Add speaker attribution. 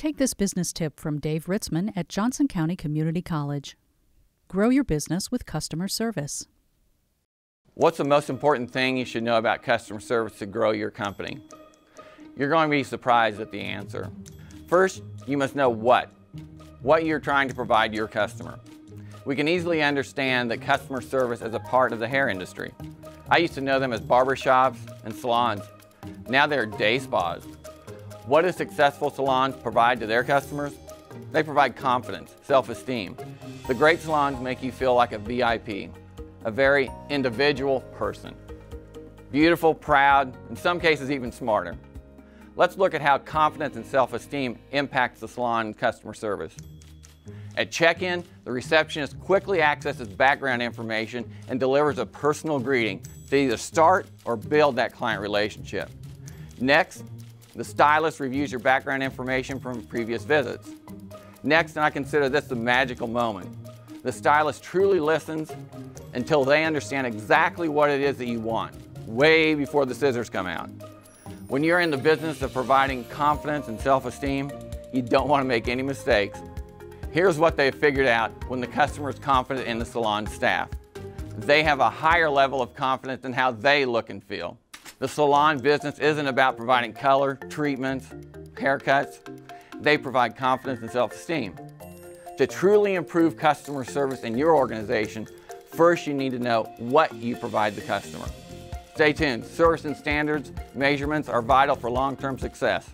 Speaker 1: Take this business tip from Dave Ritzman at Johnson County Community College. Grow your business with customer service.
Speaker 2: What's the most important thing you should know about customer service to grow your company? You're going to be surprised at the answer. First, you must know what. What you're trying to provide your customer. We can easily understand that customer service is a part of the hair industry. I used to know them as barbershops and salons. Now they're day spas. What do successful salons provide to their customers? They provide confidence, self-esteem. The great salons make you feel like a VIP, a very individual person. Beautiful, proud, in some cases even smarter. Let's look at how confidence and self-esteem impacts the salon customer service. At check-in, the receptionist quickly accesses background information and delivers a personal greeting to either start or build that client relationship. Next, the stylist reviews your background information from previous visits. Next, and I consider this the magical moment, the stylist truly listens until they understand exactly what it is that you want, way before the scissors come out. When you're in the business of providing confidence and self-esteem, you don't want to make any mistakes. Here's what they've figured out when the customer is confident in the salon staff. They have a higher level of confidence in how they look and feel. The salon business isn't about providing color, treatments, haircuts. They provide confidence and self-esteem. To truly improve customer service in your organization, first you need to know what you provide the customer. Stay tuned. Service and standards measurements are vital for long-term success.